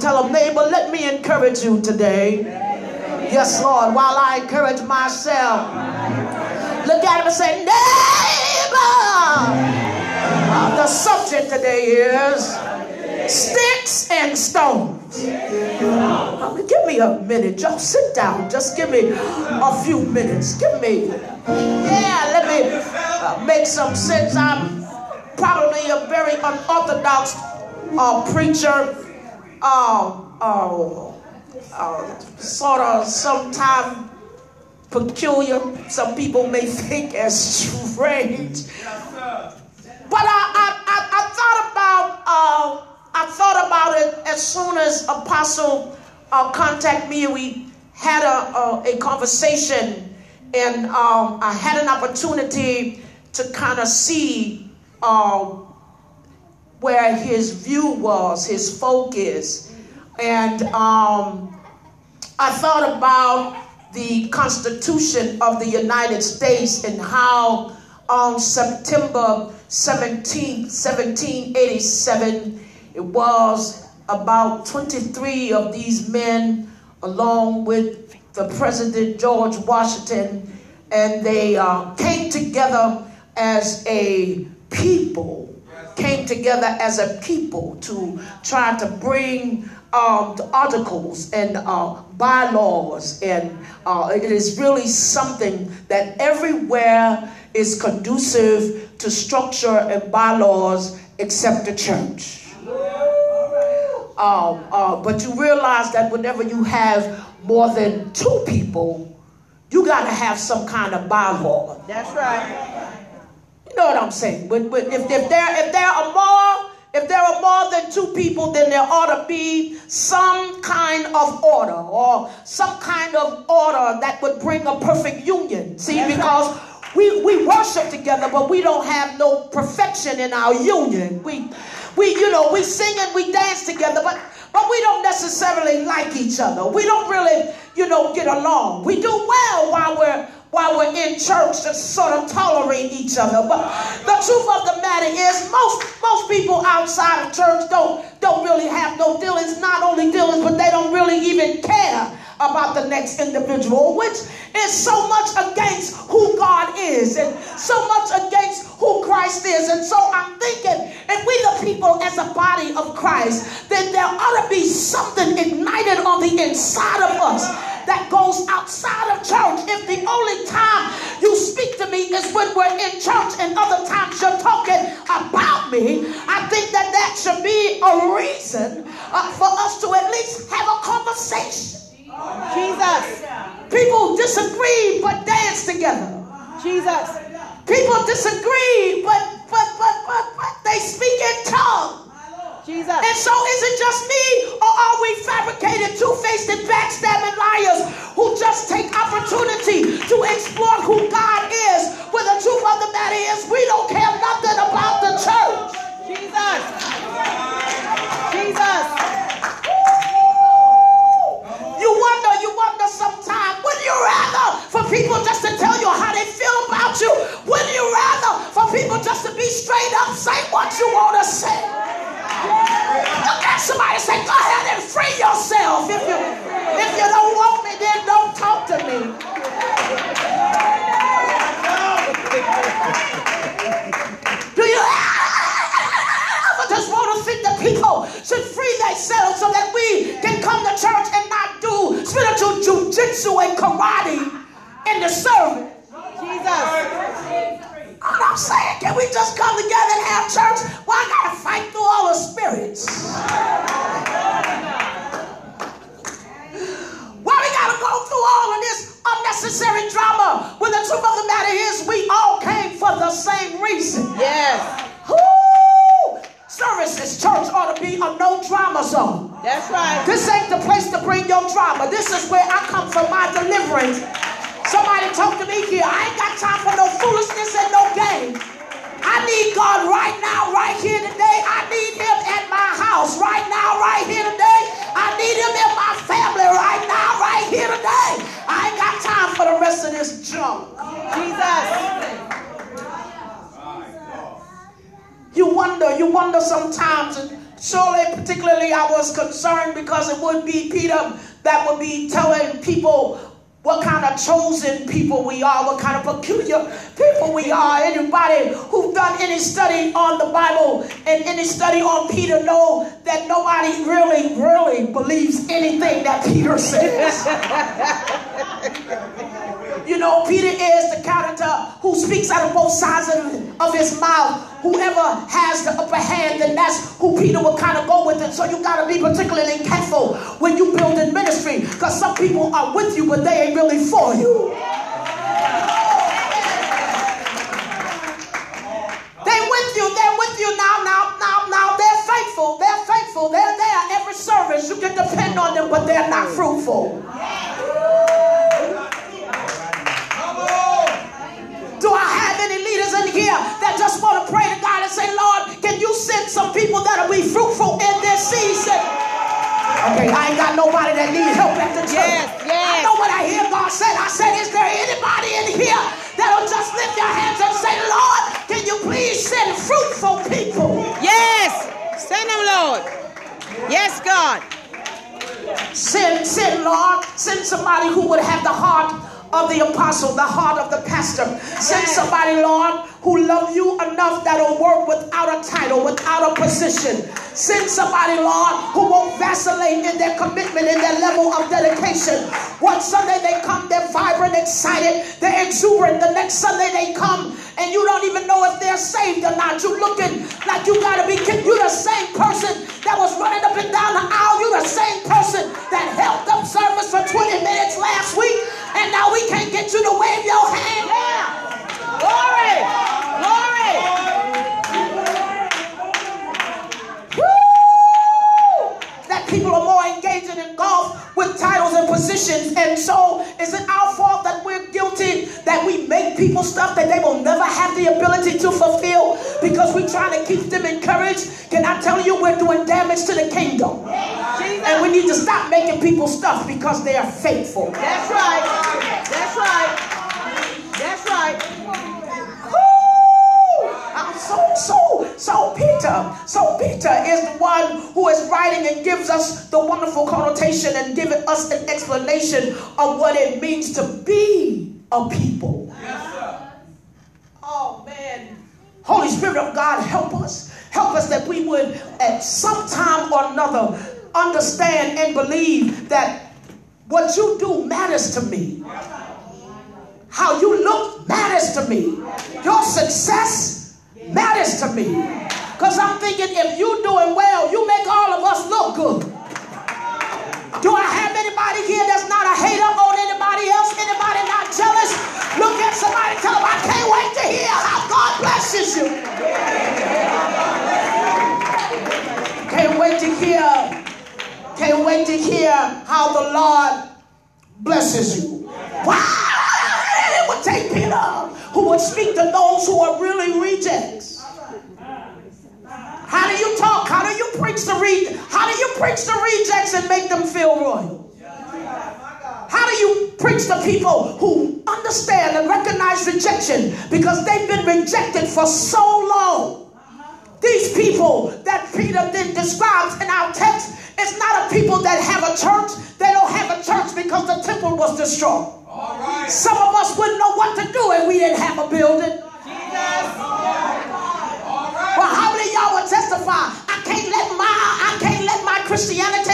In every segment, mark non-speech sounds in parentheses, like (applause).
Tell them, neighbor, let me encourage you today. Yes, Lord, while I encourage myself. Look at him and say, neighbor. Uh, the subject today is sticks and stones. Uh, give me a minute. Just sit down. Just give me a few minutes. Give me, yeah, let me uh, make some sense. I'm probably a very unorthodox uh, preacher. Uh, uh, uh, sort of sometimes peculiar. Some people may think as strange. But I, I, I, I thought about uh, I thought about it as soon as Apostle uh, contacted me and we had a, a, a conversation and um, I had an opportunity to kind of see uh, where his view was, his focus. And um, I thought about the Constitution of the United States and how on September 17, 1787, it was about 23 of these men, along with the President George Washington, and they uh, came together as a people, came together as a people to try to bring um, articles and uh, bylaws, and uh, it is really something that everywhere is conducive to structure and bylaws except the church. Um, uh, but you realize that whenever you have more than two people, you got to have some kind of bylaw. That's right. You know what I'm saying? But, but if, if, there, if there are more if there are more than two people, then there ought to be some kind of order or some kind of order that would bring a perfect union. See, That's because right. we, we worship together, but we don't have no perfection in our union. We we, you know, we sing and we dance together, but but we don't necessarily like each other. We don't really, you know, get along. We do well while we're while we're in church to sort of tolerate each other. But the truth of the matter is most most people outside of church don't don't really have no dealings, not only dealings, but they don't really even care about the next individual, which is so much against who God is and so much against who Christ is. And so I'm thinking, if we the people as a body of Christ, then there ought to be something ignited on the inside of us that goes outside of church. If the only time you speak to me is when we're in church and other times you're talking about me, I think that that should be a reason uh, for us to at least have a conversation. Jesus. People disagree but dance together. Jesus. People disagree but but but but, but they speak in tongues. Jesus. And so is it just me or are we fabricated, two-faced and backstabbing what you want to say? Look at somebody say, go ahead and free yourself. If you if you don't want me, then don't talk to me. Do you ever just want to think that people should free themselves so that we can come to church and not do spiritual jujitsu and karate in the service? I'm saying, can we just come together and have church? Well, I got to fight through all the spirits. Why we got to go through all of this unnecessary drama when the truth of the matter is we all came for the same reason? Yes. Services, church ought to be a no drama zone. That's right. This ain't the place to bring your drama. This is where I come for my deliverance Somebody talk to me here. I ain't got time for no foolishness and no game. I need God right now, right here today. I need Him at my house right now, right here today. I need Him in my family right now, right here today. I ain't got time for the rest of this junk. Jesus. You wonder, you wonder sometimes, and surely, particularly, I was concerned because it would be Peter that would be telling people what kind of chosen people we are, what kind of peculiar people we are. Anybody who've done any study on the Bible and any study on Peter know that nobody really, really believes anything that Peter says. (laughs) you know, Peter is the character who speaks out of both sides of, of his mouth. Whoever has the upper hand, then that's who Peter will kind of go with it. So you got to be particularly careful when you build in ministry because some people are with you, but they ain't really for you. They with you, they're with you now, now, now, now. They're faithful, they're faithful, they're there every service. You can depend on them, but they're not fruitful. Just want to pray to God and say, Lord, can you send some people that'll be fruitful in this season? Okay, I ain't got nobody that needs help at the church. Yes, yes. I know what I hear God say. I said, is there anybody in here that'll just lift your hands and say, Lord, can you please send fruitful people? Yes. Send them, Lord. Yes, God. Send, send, Lord, send somebody who would have the heart of the apostle, the heart of the pastor. Send somebody, Lord, who love you enough that'll work without a title, without a position. Send somebody, Lord, who won't vacillate in their commitment, in their level of dedication. Sunday they come, they're vibrant, excited, they're exuberant. The next Sunday they come, and you don't even know if they're saved or not. You're looking like you gotta be kidding. You're the same person that was running up and down the aisle. You're the same person that helped up service for 20 minutes last week, and now we can't get you to wave your hand. Glory. Glory. Positions. And so, is it our fault that we're guilty that we make people stuff that they will never have the ability to fulfill because we're trying to keep them encouraged? Can I tell you, we're doing damage to the kingdom. And we need to stop making people stuff because they are faithful. That's right. Is the one who is writing and gives us the wonderful connotation and giving us an explanation of what it means to be a people. Oh man. Holy Spirit of God, help us. Help us that we would at some time or another understand and believe that what you do matters to me. How you look matters to me. Your success matters to me. Because I'm thinking if you're doing well, you make all of us look good. Do I have anybody here that's not a hater on anybody else? Anybody not jealous? Look at somebody, tell them, I can't wait to hear how God blesses you. Can't wait to hear, can't wait to hear how the Lord blesses you. It would take Peter, who would speak to those who are really rejects. How do you talk? How do you preach the re- How do you preach the rejects and make them feel royal? How do you preach to people who understand and recognize rejection because they've been rejected for so long? These people that Peter then describes in our text, it's not a people that have a church. They don't have a church because the temple was destroyed. Some of us wouldn't know what to do if we didn't have a building. Well, how many of y'all would testify? I can't let my I can't let my Christianity,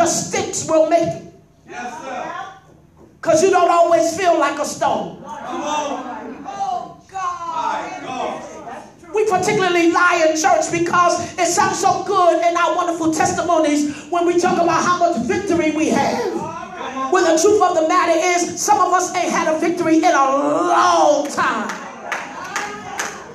just sticks, we'll make it. Yes, Because you don't always feel like a stone. Come on. Oh God. We particularly lie in church because it sounds so good in our wonderful testimonies when we talk about how much victory we have. When the truth of the matter is, some of us ain't had a victory in a long time.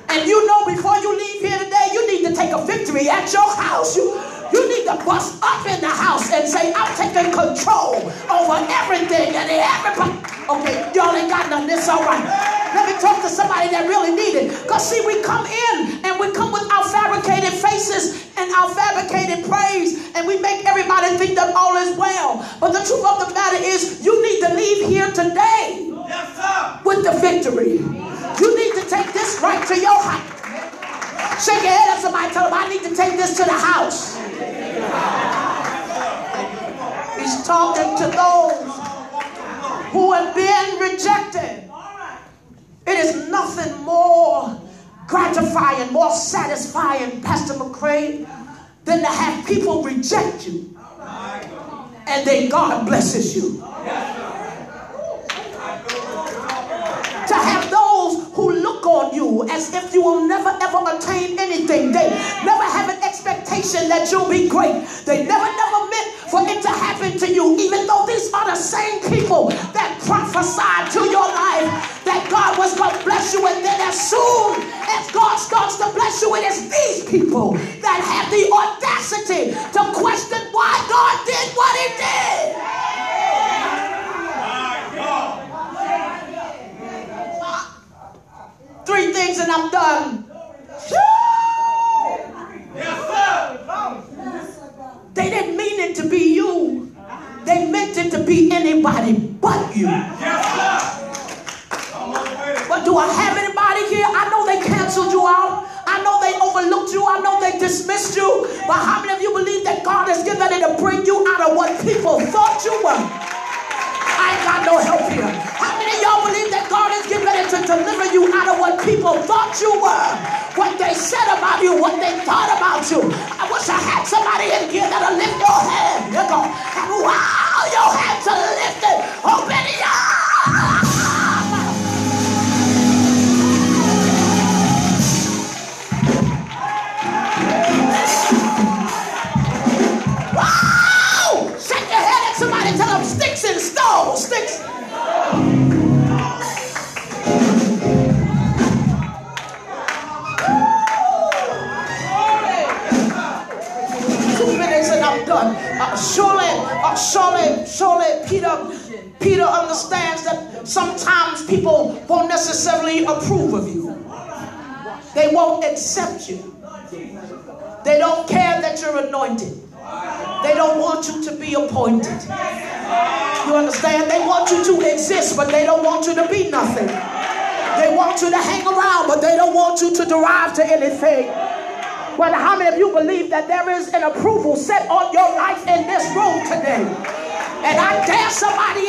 And you know before you leave here today, you need to take a victory at your house. You, you need to bust up in the house and say, I'm taking control over everything and everybody. Okay, y'all ain't got nothing. This all right. Let me talk to somebody that really need it. Because see, we come in and we come with our fabricated faces and our fabricated praise and we make everybody think that all is well. But the truth of the matter is you need to leave here today yes, with the victory. You need to take this right to your house. Shake your head at somebody, tell them, I need to take this to the house. He's talking to those who have been rejected. It is nothing more gratifying, more satisfying, Pastor McCray, than to have people reject you. And then God blesses you. As if you will never ever attain anything. They never have an expectation that you'll be great. They never, never meant for it to happen to you, even though these are the same people that prophesied to your life that God was going to bless you. And then as soon as God starts to bless you, it is these people that have the audacity to question why God did what he did. Things and I'm done. You were? What they said about you, what they thought about you. I wish I had somebody in here that'll lift your hand. You go, and wow, your hands are lifted. Sometimes people won't necessarily approve of you. They won't accept you. They don't care that you're anointed. They don't want you to be appointed. You understand? They want you to exist, but they don't want you to be nothing. They want you to hang around, but they don't want you to derive to anything. But how many of you believe that there is an approval set on your life in this room today? And I dare somebody